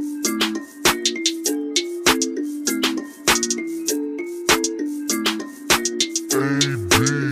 A B.